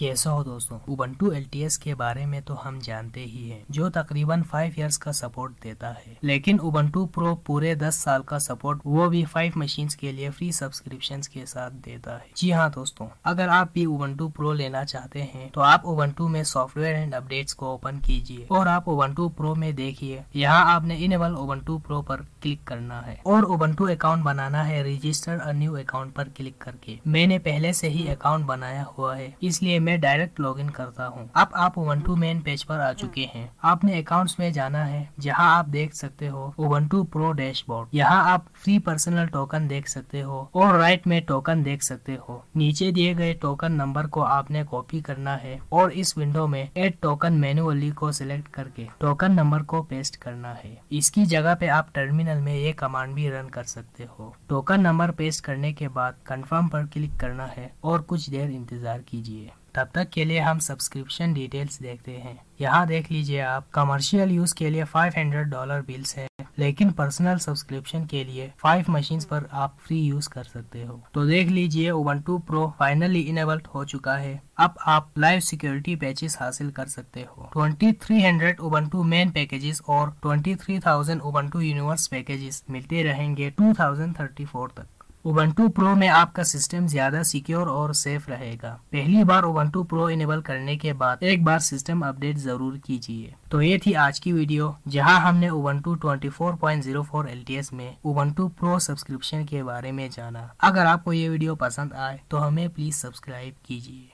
कैसा हो दोस्तों? उबंटू एल के बारे में तो हम जानते ही हैं, जो तकरीबन फाइव इयर्स का सपोर्ट देता है। लेकिन उबंटू प्रो पूरे दस साल का सपोर्ट वो भी फाइव मशीन के लिए फ्री सब्सक्रिप्शन के साथ देता है। जी हाँ दोस्तों, अगर आप भी उबंटू प्रो लेना चाहते हैं तो आप उबंटू में सॉफ्टवेयर एंड अपडेट्स को ओपन कीजिए और आप उबंटू प्रो में देखिए, यहाँ आपने इनेबल उबंटू प्रो पर क्लिक करना है और उबंटू अकाउंट बनाना है रजिस्टर न्यू अकाउंट पर क्लिक करके। मैंने पहले से ही अकाउंट बनाया हुआ है, इसलिए मैं डायरेक्ट लॉगिन करता हूँ। अब आप उबंटू मेन पेज पर आ चुके हैं। आपने अकाउंट्स में जाना है, जहाँ आप देख सकते हो उबंटू प्रो डैशबोर्ड यहाँ आप फ्री पर्सनल टोकन देख सकते हो और राइट में टोकन देख सकते हो। नीचे दिए गए टोकन नंबर को आपने कॉपी करना है और इस विंडो में एड टोकन मैनुअली को सिलेक्ट करके टोकन नंबर को पेस्ट करना है। इसकी जगह पे आप टर्मिनल में ये कमांड भी रन कर सकते हो। टोकन नंबर पेस्ट करने के बाद कंफर्म पर क्लिक करना है और कुछ देर इंतज़ार कीजिए। तब तक के लिए हम सब्सक्रिप्शन डिटेल्स देखते हैं। यहाँ देख लीजिए आप कमर्शियल यूज़ के लिए 500 डॉलर बिल्स है, लेकिन पर्सनल सब्सक्रिप्शन के लिए फाइव मशीन्स पर आप फ्री यूज़ कर सकते हो। तो देख लीजिए टू प्रो फाइनली इनेबल्ड हो चुका है। अब आप लाइव सिक्योरिटी पैचेस हासिल कर सकते हो। 2300 उबंटू मेन पैकेजेस और 23000 उबंटू यूनिवर्स पैकेजेस मिलते रहेंगे 2034 तक। उबंटू प्रो में आपका सिस्टम ज़्यादा सिक्योर और सेफ़ रहेगा। पहली बार उबंटू प्रो इनेबल करने के बाद एक बार सिस्टम अपडेट ज़रूर कीजिए। तो ये थी आज की वीडियो जहाँ हमने उबंटू 24.04 LTS में उबंटू प्रो सब्सक्रिप्शन के बारे में जाना। अगर आपको ये वीडियो पसंद आए तो हमें प्लीज़ सब्सक्राइब कीजिए।